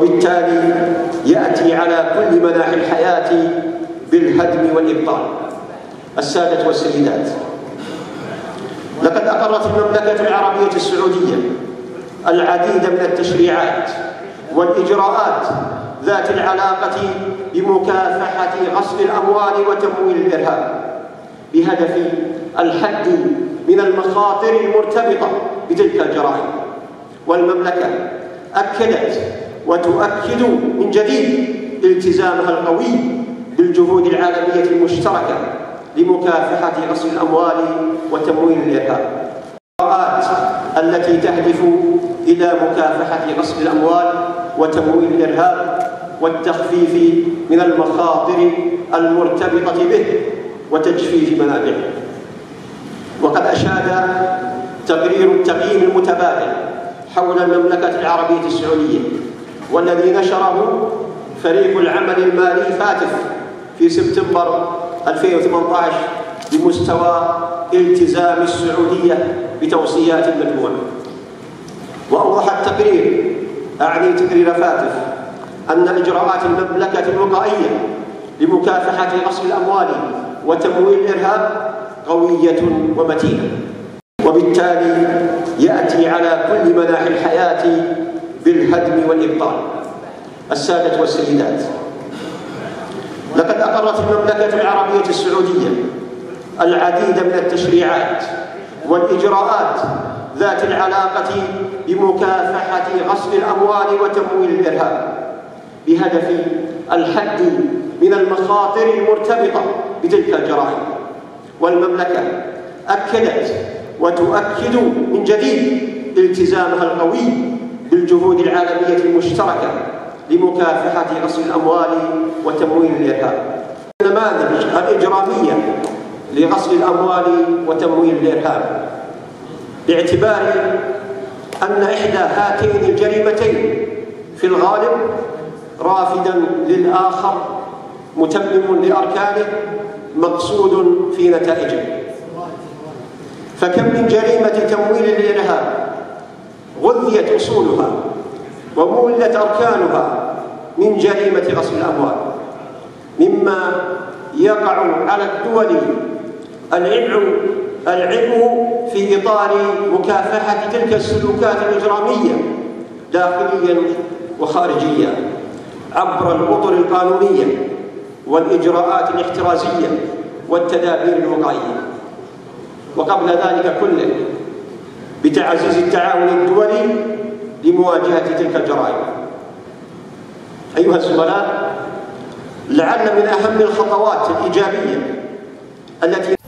وبالتالي يأتي على كل مناحي الحياة بالهدم والإبطال. السادة والسيدات لقد أقرت المملكة العربية السعودية العديد من التشريعات والإجراءات ذات العلاقة بمكافحة غسل الأموال وتمويل الإرهاب بهدف الحد من المخاطر المرتبطة بتلك الجرائم. والمملكة أكدت وتؤكد من جديد التزامها القوي بالجهود العالمية المشتركة لمكافحة غسل الأموال وتمويل الإرهاب التي تهدف إلى مكافحة غسل الأموال وتمويل الإرهاب والتخفيف من المخاطر المرتبطة به وتجفيف منابعه. وقد أشاد تقرير التقييم المتبادل حول المملكة العربية السعودية والذي نشره فريق العمل المالي فاتف في سبتمبر 2018 بمستوى التزام السعودية بتوصيات المجموعة. وأوضح التقرير أعني تقرير فاتف أن إجراءات المملكة الوقائية لمكافحة غسل الأموال وتمويل الإرهاب قوية ومتينة. وبالتالي يأتي على كل مناحي الحياة بالهدم والإبطال. السادة والسيدات. لقد أقرت المملكة العربية السعودية العديد من التشريعات والإجراءات ذات العلاقة بمكافحة غسل الأموال وتمويل الإرهاب بهدف الحد من المخاطر المرتبطة بتلك الجرائم. والمملكة أكدت وتؤكد من جديد التزامها القوي بالجهود العالمية المشتركة لمكافحة غسل الأموال وتمويل الإرهاب النماذج الإجرامية لغسل الأموال وتمويل الإرهاب باعتبار أن إحدى هاتين الجريمتين في الغالب رافدا للآخر متمم لأركانه مقصود في نتائجه. فكم من جريمة تمويل الإرهاب غذيت أصولها ومولت أركانها من جريمة غسل الأموال. مما يقع على الدول العبء العبء في إطار مكافحة تلك السلوكات الإجرامية داخليا وخارجيا عبر الأطر القانونية والإجراءات الاحترازية والتدابير الوقائية. وقبل ذلك كله بتعزيز التعاون الدولي لمواجهة تلك الجرائم. أيها الزملاء لعل من أهم الخطوات الإيجابية التي